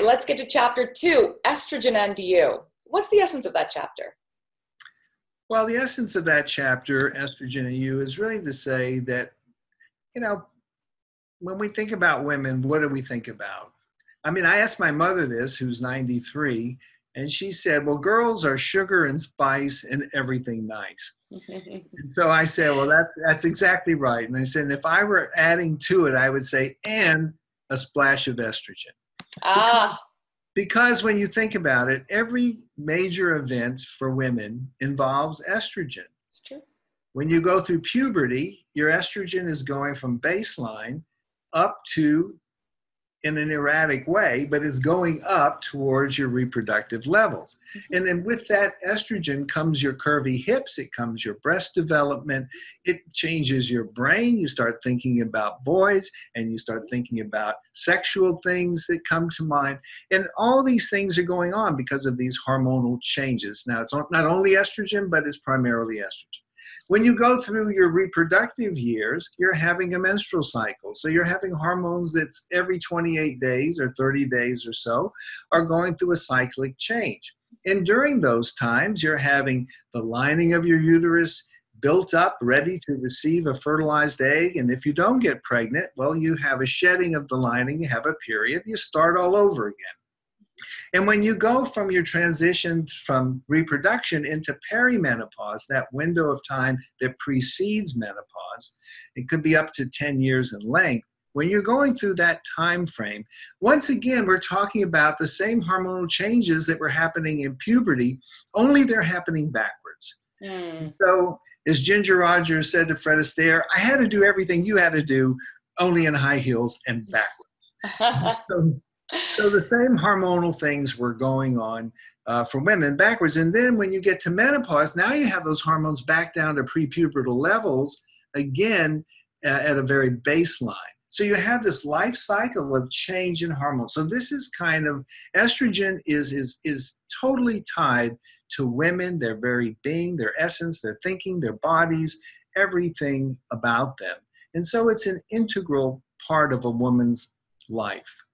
Let's get to chapter two estrogen and you. What's the essence of that chapter? Well, the essence of that chapter, Estrogen and You, is really to say that, you know, when we think about women, what do we think about? I mean, I asked my mother this, who's 93, and she said, Well, girls are sugar and spice and everything nice. and so I said, Well, that's, that's exactly right. And I said, If I were adding to it, I would say, and a splash of estrogen. Ah. Because when you think about it, every major event for women involves estrogen. It's true. When you go through puberty, your estrogen is going from baseline up to in an erratic way, but it's going up towards your reproductive levels. Mm-hmm. And then with that estrogen comes your curvy hips, it comes your breast development, it changes your brain. You start thinking about boys and you start thinking about sexual things that come to mind. And all these things are going on because of these hormonal changes. Now, it's not only estrogen, but it's primarily estrogen. When you go through your reproductive years, you're having a menstrual cycle. So you're having hormones that's every 28 days or 30 days or so are going through a cyclic change. And during those times, you're having the lining of your uterus built up, ready to receive a fertilized egg. And if you don't get pregnant, well, you have a shedding of the lining, you have a period, you start all over again. And when you go from your transition from reproduction into perimenopause, that window of time that precedes menopause, it could be up to 10 years in length. When you're going through that time frame, once again, we're talking about the same hormonal changes that were happening in puberty, only they're happening backwards. Mm. So, as Ginger Rogers said to Fred Astaire, I had to do everything you had to do, only in high heels and backwards. so, so the same hormonal things were going on uh, for women backwards. And then when you get to menopause, now you have those hormones back down to prepubertal levels again uh, at a very baseline. So you have this life cycle of change in hormones. So this is kind of estrogen is is is totally tied to women, their very being, their essence, their thinking, their bodies, everything about them. And so it's an integral part of a woman's life.